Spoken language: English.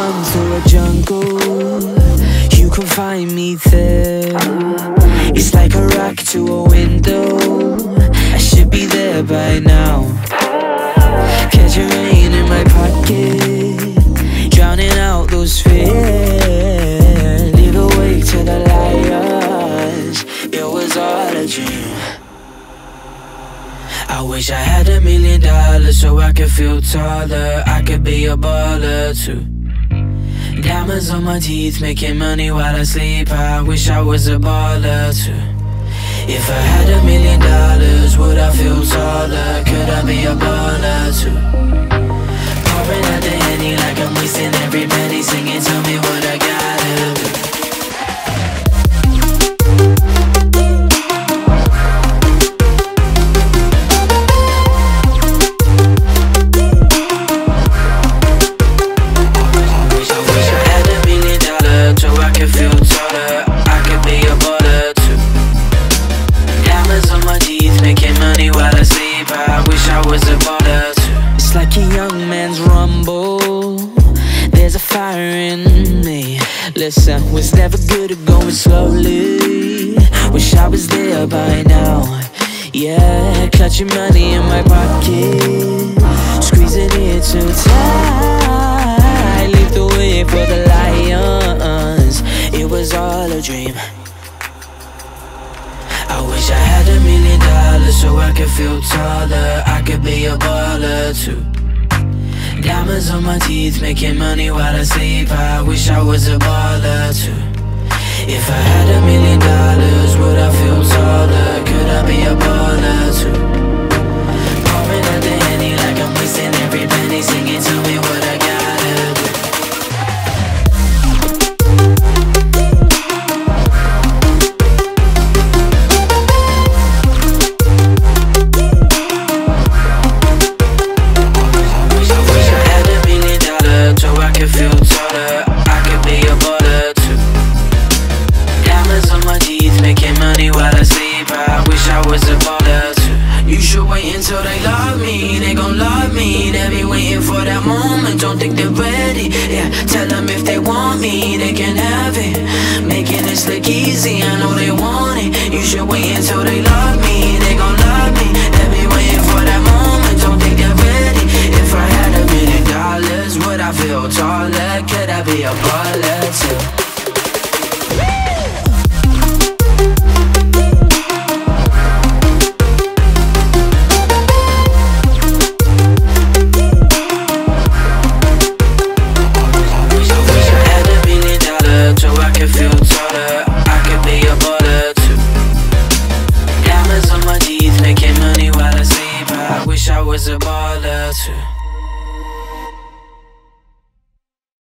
run through a jungle. You can find me there. It's like a rock to a window. I should be there by now. Catch a rain in my pocket. Drowning out those fears. Leave awake to the lions It was all a dream. I wish I had a million dollars so I could feel taller. I could be a baller too. Diamonds on my teeth, making money while I sleep. I wish I was a baller too. If I had a million dollars, would I feel taller? Could I be a baller too? Making money while I sleep. I wish I was a baller too. It's like a young man's rumble. There's a fire in me. Listen, was never good at going slowly. Wish I was there by now. Yeah, clutching money in my pocket, squeezing it too tight. Leave the way for the lions. It was all a dream. So I could feel taller. I could be a baller too. Diamonds on my teeth, making money while I sleep. I wish I was a baller too. If I had a million dollars, would I feel taller? Could I be a baller too? Pouring out the henny like I'm wasting every penny, singing, tell me what should wait until they love me. They gon' love me. They be waiting for that moment. Don't think they're ready. Yeah, tell them if they want me, they can have it. Making this look easy. I know they want it. You should wait until they love me. They gon' love me. They be waiting for that moment. Don't think they're ready. If I had a million dollars, would I feel taller? Could I be a baller too? Could feel taller. I could be a baller too. Diamonds on my teeth, making money while I sleep. I wish I was a baller too.